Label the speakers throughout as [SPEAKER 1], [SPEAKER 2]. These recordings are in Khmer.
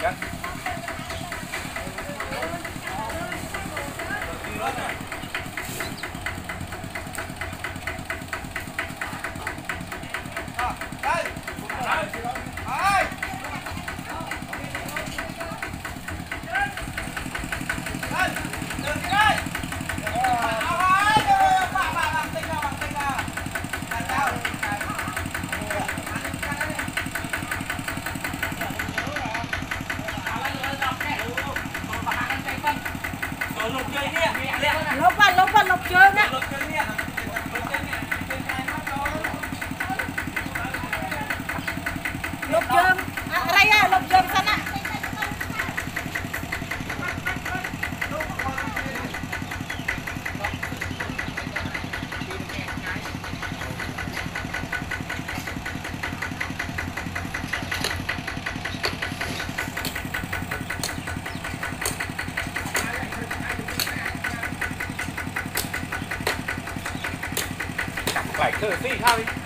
[SPEAKER 1] Yeah. 快，可以看。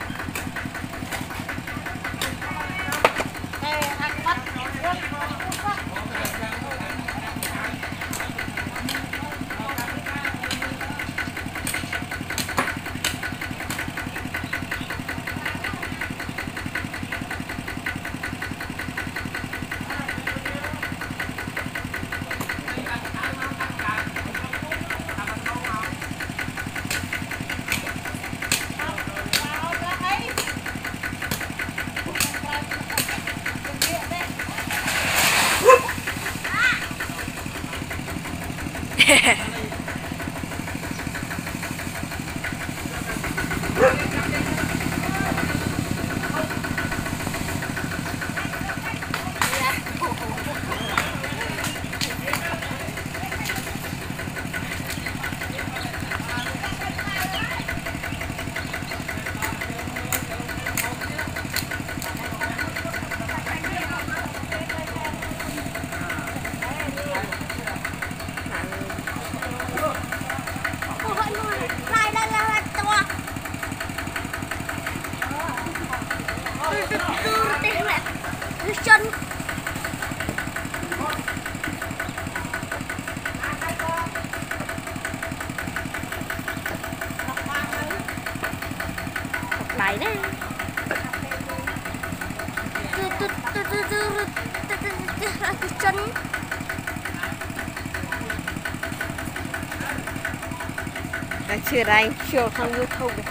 [SPEAKER 1] người anh. Chiều không youtube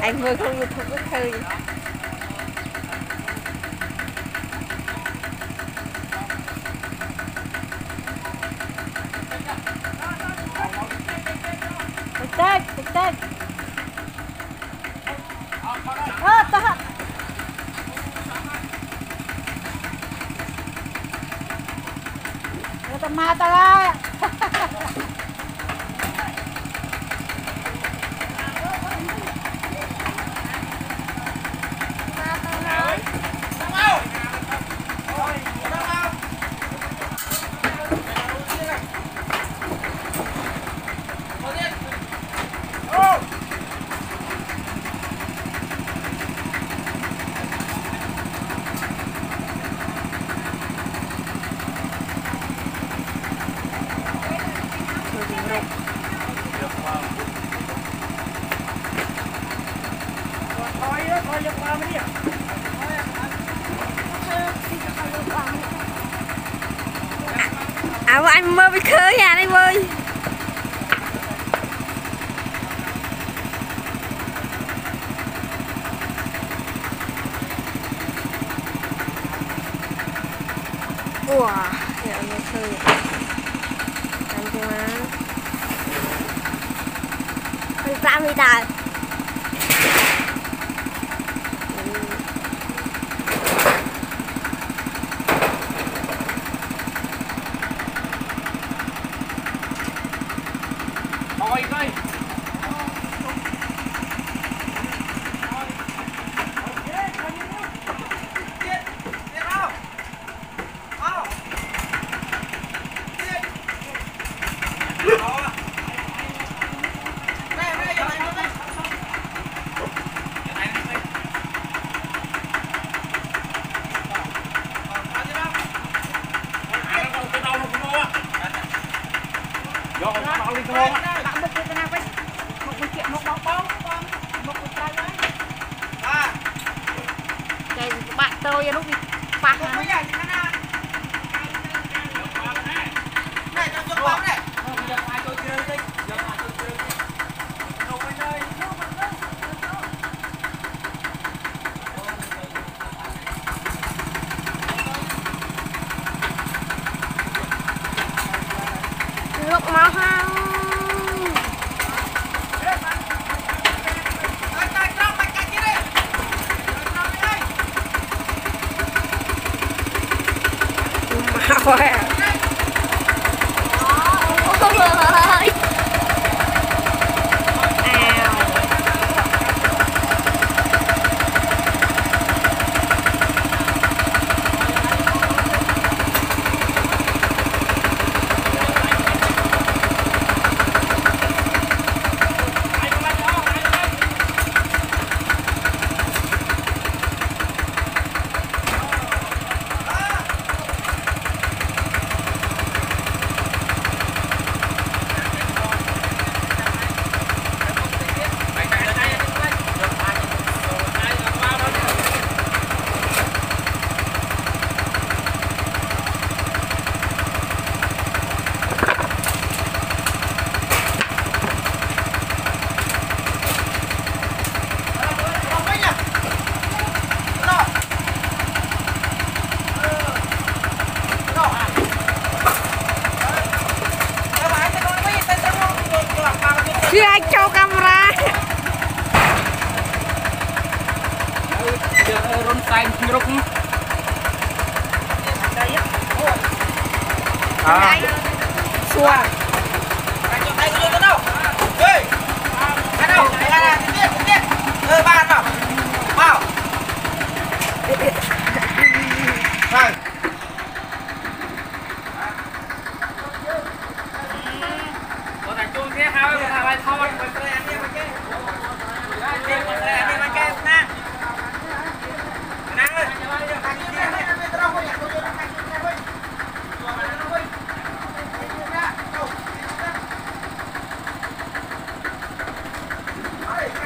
[SPEAKER 1] anh
[SPEAKER 2] mới không youtube bất thơ gì that. เอาอย่าลูก
[SPEAKER 1] ปิปากนะ power. Chia cho camera
[SPEAKER 3] យករុនខ្សែជ្រុកអើ
[SPEAKER 1] Đấy Xua
[SPEAKER 3] Hai. គាត់តែជួងគ្នាហើយថាឲ្យថតមិនត្រែនេះមកគេនេះមកត្រែនេះមកគេណាណាអើយ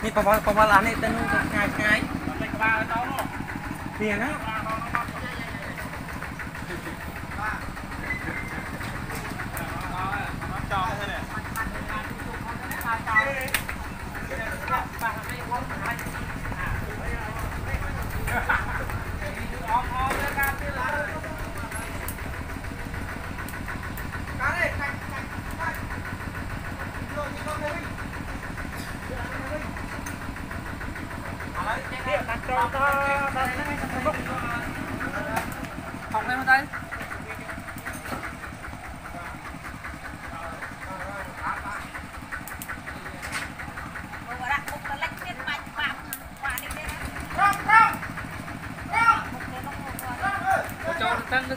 [SPEAKER 4] នេះ ប្រវល់ប្រវល់អានេះទៅនោះទៅឆ្ងាយឆ្ងាយពីណា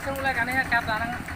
[SPEAKER 2] सोलायनानै गाब लानाङा।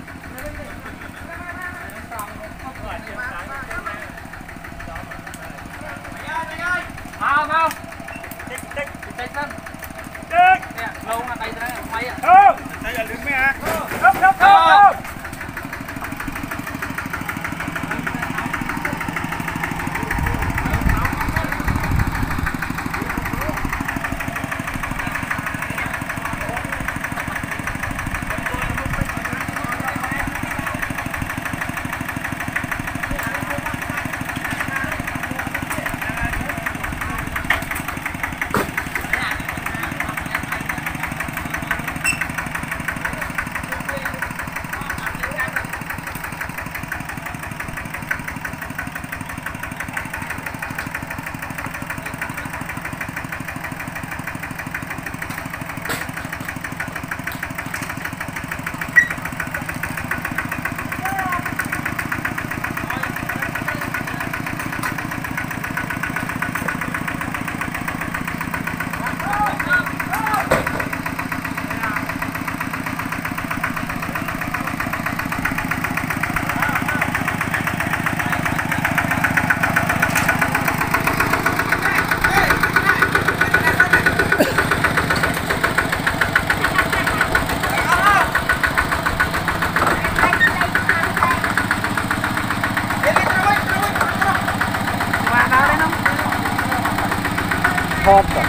[SPEAKER 2] парка.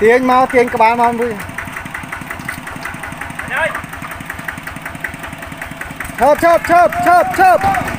[SPEAKER 2] ទា
[SPEAKER 4] ញមកទាញក្បាលមកមួយឈប់ឈប់ឈប់ឈប់ឈប់បានថប់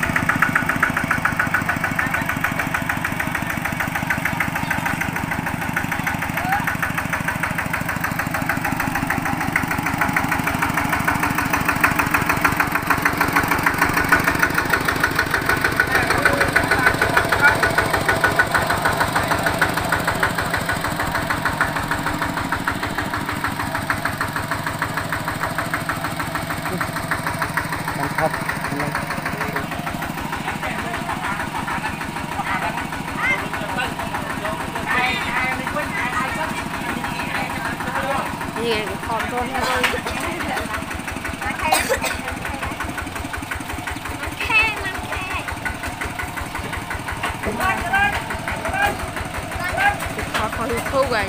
[SPEAKER 4] Họ khỏi rồi